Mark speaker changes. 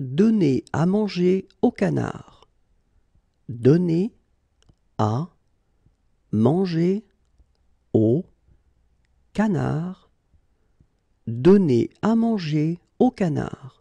Speaker 1: Donner à manger au canard. Donner à manger au canard. Donner à manger au canard.